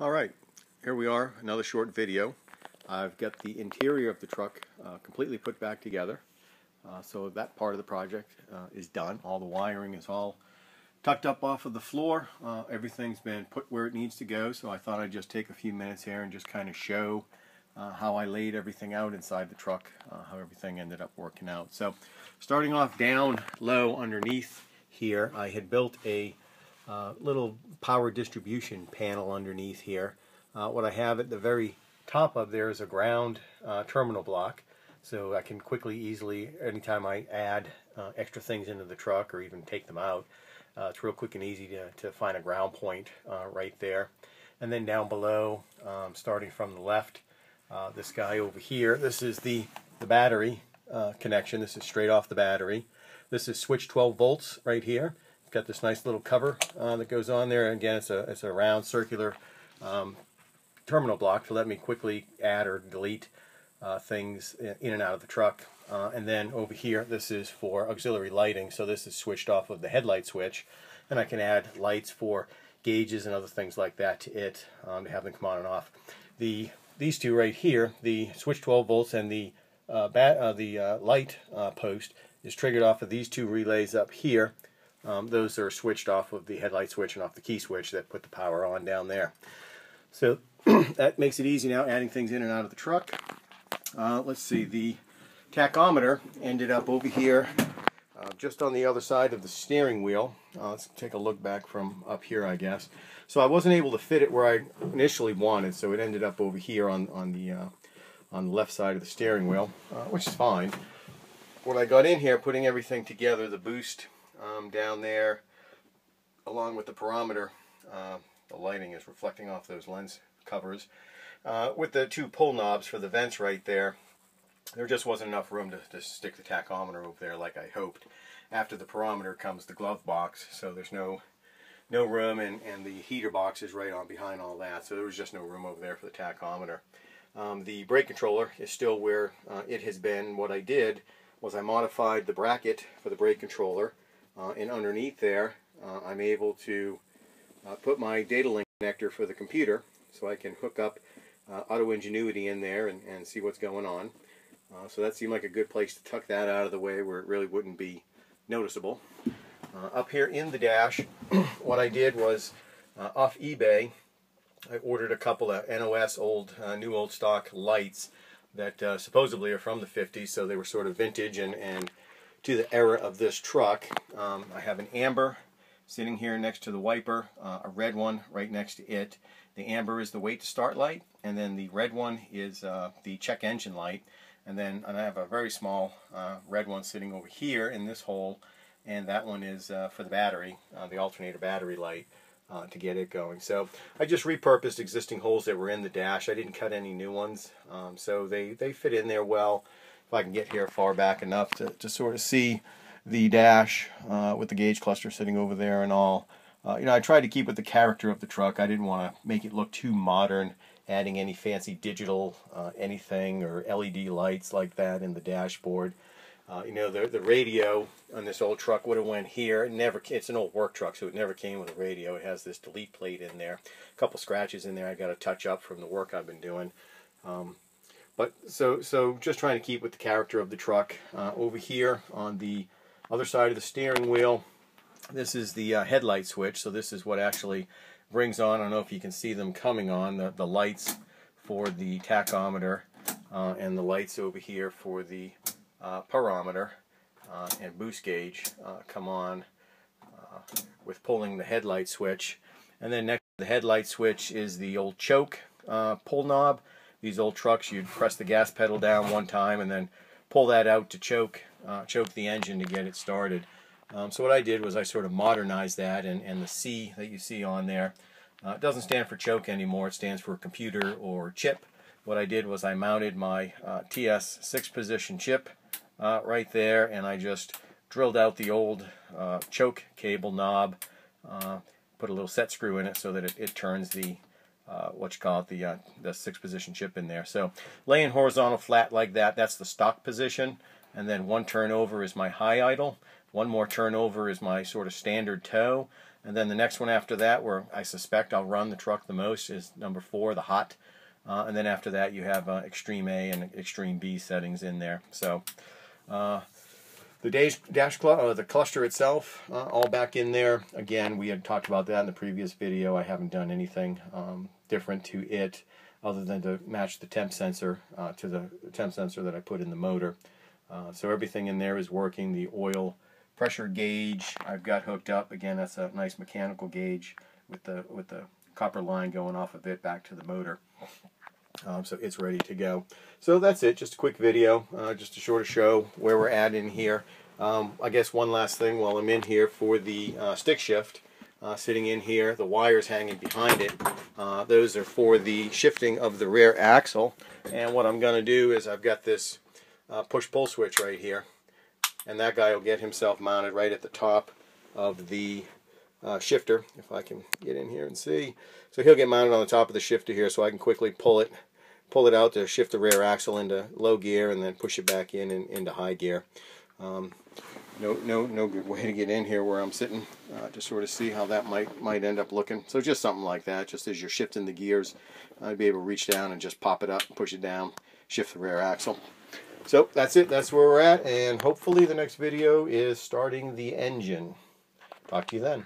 Alright, here we are, another short video. I've got the interior of the truck uh, completely put back together. Uh, so that part of the project uh, is done. All the wiring is all tucked up off of the floor. Uh, everything's been put where it needs to go, so I thought I'd just take a few minutes here and just kind of show uh, how I laid everything out inside the truck, uh, how everything ended up working out. So starting off down low underneath here, I had built a uh, little power distribution panel underneath here. Uh, what I have at the very top of there is a ground uh, terminal block so I can quickly, easily, anytime I add uh, extra things into the truck or even take them out, uh, it's real quick and easy to, to find a ground point uh, right there. And then down below, um, starting from the left, this guy over here, this is the, the battery connection. This is straight off the battery. This is switch 12 volts right here got this nice little cover uh, that goes on there. Again, it's a, it's a round circular um, terminal block to let me quickly add or delete uh, things in and out of the truck. Uh, and then over here, this is for auxiliary lighting. So this is switched off of the headlight switch. And I can add lights for gauges and other things like that to it um, to have them come on and off. The These two right here, the switch 12 volts and the, uh, bat, uh, the uh, light post is triggered off of these two relays up here um, those are switched off of the headlight switch and off the key switch that put the power on down there. So that makes it easy now adding things in and out of the truck. Uh, let's see, the tachometer ended up over here uh, just on the other side of the steering wheel. Uh, let's take a look back from up here, I guess. So I wasn't able to fit it where I initially wanted, so it ended up over here on, on, the, uh, on the left side of the steering wheel, uh, which is fine. When I got in here, putting everything together, the boost um, down there along with the pyrometer. Uh, the lighting is reflecting off those lens covers. Uh, with the two pull knobs for the vents right there, there just wasn't enough room to, to stick the tachometer over there like I hoped. After the pyrometer comes the glove box, so there's no no room, and, and the heater box is right on behind all that, so there was just no room over there for the tachometer. Um, the brake controller is still where uh, it has been. What I did was I modified the bracket for the brake controller and underneath there, uh, I'm able to uh, put my data link connector for the computer so I can hook up AutoEnginuity in there and, and see what's going on. Uh, so that seemed like a good place to tuck that out of the way where it really wouldn't be noticeable. Uh, up here in the dash, what I did was uh, off eBay, I ordered a couple of NOS old, new old stock lights that supposedly are from the 50s, so they were sort of vintage and, and to the era of this truck. Um, I have an amber sitting here next to the wiper, uh, a red one right next to it. The amber is the wait to start light, and then the red one is uh, the check engine light. And then and I have a very small uh, red one sitting over here in this hole, and that one is uh, for the battery, uh, the alternator battery light. Uh, to get it going. So I just repurposed existing holes that were in the dash. I didn't cut any new ones, um, so they, they fit in there well if I can get here far back enough to, to sort of see the dash uh, with the gauge cluster sitting over there and all. Uh, you know, I tried to keep with the character of the truck. I didn't want to make it look too modern, adding any fancy digital uh, anything or LED lights like that in the dashboard. Uh, you know, the the radio on this old truck would have went here. It never. It's an old work truck, so it never came with a radio. It has this delete plate in there. A couple scratches in there. I got to touch up from the work I've been doing. Um, but so so just trying to keep with the character of the truck. Uh, over here on the other side of the steering wheel, this is the uh, headlight switch. So this is what actually brings on. I don't know if you can see them coming on the the lights for the tachometer uh, and the lights over here for the uh, pyrometer uh, and boost gauge uh, come on with pulling the headlight switch. And then next to the headlight switch is the old choke pull knob these old trucks, you'd press the gas pedal down one time and then pull that out to choke, uh, choke the engine to get it started. Um, so what I did was I sort of modernized that, and, and the C that you see on there uh, doesn't stand for choke anymore. It stands for computer or chip. What I did was I mounted my uh, TS six position chip uh, right there, and I just drilled out the old uh, choke cable knob, uh, put a little set screw in it so that it, it turns the uh, what you call it, the, uh, the six position chip in there. So laying horizontal flat like that, that's the stock position. And then one turnover is my high idle. One more turnover is my sort of standard tow. And then the next one after that, where I suspect I'll run the truck the most, is number four, the hot. Uh, and then after that, you have uh, Extreme A and Extreme B settings in there. So uh, the dash, dash cl uh, the cluster itself, uh, all back in there. Again, we had talked about that in the previous video. I haven't done anything um, different to it other than to match the temp sensor uh, to the temp sensor that I put in the motor. Uh, so everything in there is working. The oil pressure gauge I've got hooked up. Again, that's a nice mechanical gauge with the with the copper line going off of it back to the motor. Um, so it's ready to go. So that's it, just a quick video, uh, just sort of show where we're at in here. Um, I guess one last thing while I'm in here for the uh, stick shift, uh, sitting in here, the wires hanging behind it, uh, those are for the shifting of the rear axle. And what I'm going to do is I've got this uh, push-pull switch right here, and that guy will get himself mounted right at the top of the uh, shifter, if I can get in here and see. So he'll get mounted on the top of the shifter here so I can quickly pull it pull it out to shift the rear axle into low gear and then push it back in and into high gear. Um, no, no, no good way to get in here where I'm sitting uh, to sort of see how that might might end up looking. So just something like that, just as you're shifting the gears, I'd be able to reach down and just pop it up, push it down, shift the rear axle. So that's it. That's where we're at, and hopefully the next video is starting the engine. Talk to you then.